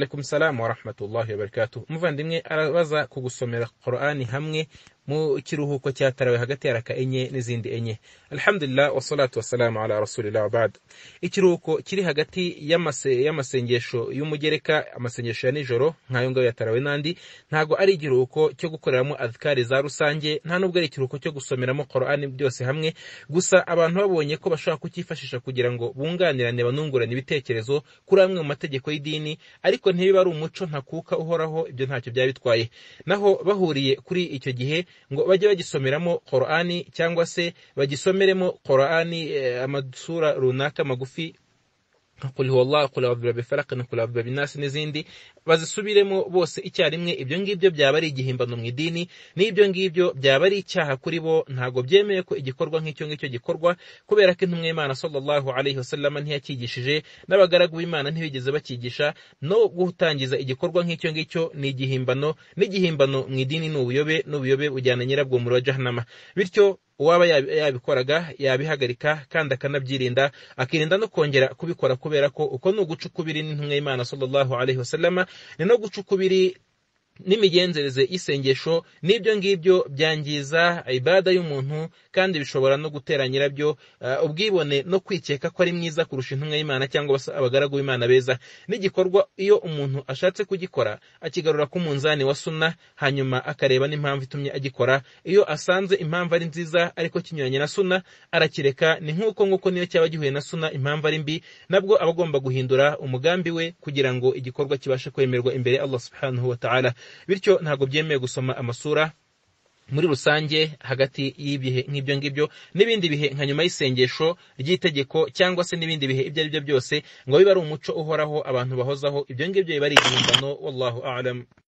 alaikum salamu wa rahmatullahi wa barakatuh umuvandimwe arabaza kugusomera qur'ani hamwe mu kiruhuko cyatarawe hagati ya raka enye n'izindi enye. Alhamdulillah wasalatu wasalamu ala rasulillah wabad ikiruhuko kiri hagati y'amase- y'amasengesho y'umugereka amasengesho ya nijoro nk'ayo ngayo yatarawe n'andi ntago ari ikiruhuko cyo gukoreramo adhikari za rusange nta nubwo ari ikiruhuko cyo gusomeramo qur'ani byose hamwe gusa abantu babonye ko bashobora kucyifashisha kugira ngo bunganirane banungurane ibitekerezo kuri amwe mu mategeko y'idini ariko ntibiba ari umuco ntakuka uhoraho ibyo ntacyo byaba bitwaye naho bahuriye kuri icyo gihe ngo bajye bagisomeramo qur'ani cyangwa se bagisomeremo qur'ani eh, amasura runaka magufi nka huwallahu kul a'udhu birabbil falaq na kul a'udhu birabbin nas n'izindi bazisubiremo bose icyarimwe ibyo ngibyo byaba ari igihimbano mu idini n'ibyo ngibyo byaba ari icyaha kuri bo ntabwo byemeye ko igikorwa nk'icyo ngicyo gikorwa kubera ko intumwa y'imana sallallahu alaihi wasallam ntiyakigishije n'abagaragu b'imana ntibigeze bakigisha no gutangiza igikorwa nk'icyo ngicyo ni igihimbano n'igihimbano mu idini ni ubuyobe n'ubuyobe bujyana nyirabwo mu wa jahannama. Bityo uwaba yabi- yabikoraga yabihagarika kandi akanabyirinda akirinda no kongera kubikora kubera ko uko ni uguca ukubiri n'intumwa y'imana sallallahu alaihi wasallama ni no guca ukubiri n'imigenzereze y'isengesho n'ibyo ngibyo byangiza ibada y'umuntu kandi bishobora no gutera nyirabyo uh, ubwibone no kwikeka ko ari mwiza kurusha intumwa y'imana cyangwa abagaragu b'imana beza. N'igikorwa iyo umuntu ashatse kugikora akigarura ku munzani wa sunna hanyuma akareba n'impamvu itumye agikora. Iyo asanze impamvu ari nziza ariko kinyuranye na sunna arakireka ni nk'uko nk'uko niyo cyaba gihuye na sunna impamvu ari mbi nabwo aba agomba guhindura umugambi we kugira ngo igikorwa kibashe kwemerwa imbere Allah subhanahu wa ta'ala. Bityo ntabwo byemewe gusoma amasura muri rusange hagati y'ibihe nk'ibyo ngibyo n'ibindi bihe nka nyuma y'isengesho ry'itegeko cyangwa se n'ibindi bihe ibyo ari byo byose ngo bibe ari umuco uhoraho abantu bahozaho. Ibyo ngibyo biba ari igihimbano wallahu a'lam.